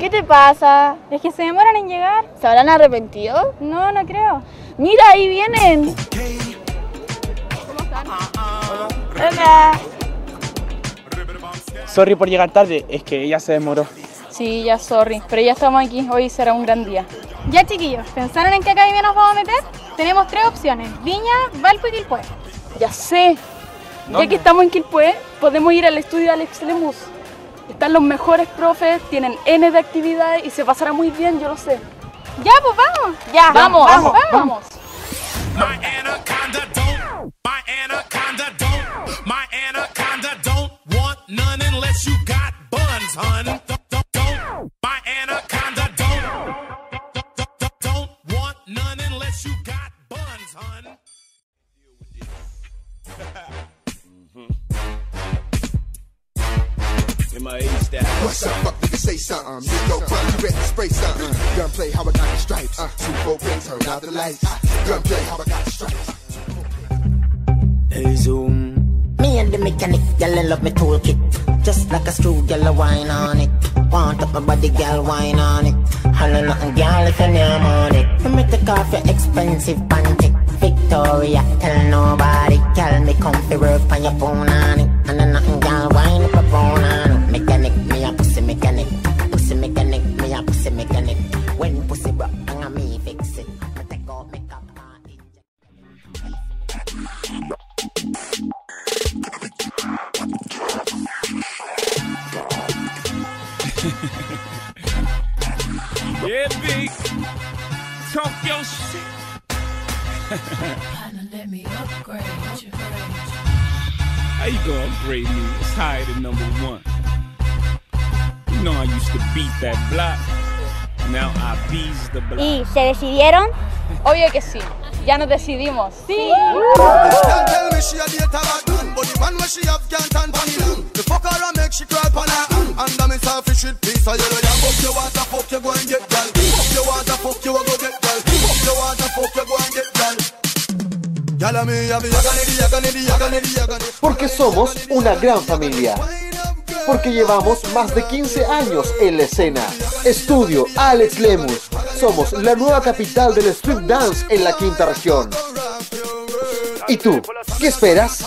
¿Qué te pasa? Es que se demoran en llegar. ¿Se habrán arrepentido? No, no creo. Mira, ahí vienen. Hola. Sorry por llegar tarde, es que ella se demoró. Sí, ya sorry, pero ya estamos aquí, hoy será un gran día. Ya chiquillos, ¿pensaron en qué academia nos vamos a meter? Tenemos tres opciones, Viña, Valpo y Quilpué. Ya sé. Ya que estamos en Quilpué, podemos ir al estudio de Alex Lemus. Están los mejores profes, tienen N de actividades y se pasará muy bien, yo lo sé. Ya, pues vamos. Ya, vamos, vamos, vamos. vamos. My anaconda don't, my anaconda don't, my anaconda don't want none unless you got buns, hun. My 80s style. What's up, fuck nigga, say something. You go front, you ready to spray something. Gunplay, how I got the stripes. Uh, two, four rings, turn out the lights. Gunplay, how I got the stripes. Hey, zoom. Me and the mechanic, girl, I love me toolkit. Just like a screw, girl, I wine on it. Want up my body, girl, wine on it. Holla nothing, girl, if you name on it. Let Me take off your expensive panty. Victoria, tell nobody. Girl, me comfy work on your phone on Yeah, big. Talk your shit. How you gonna upgrade me? It's higher than number one. You know I used to beat that block. Now I bees the block. ¿Y se decidieron? Obvio que sí. Ya nos decidimos. Sí. Porque somos una gran familia. Porque llevamos más de 15 años en la escena. Estudio Alex Lemus. Somos la nueva capital del street dance en la quinta región. ¿Y tú? ¿Qué esperas?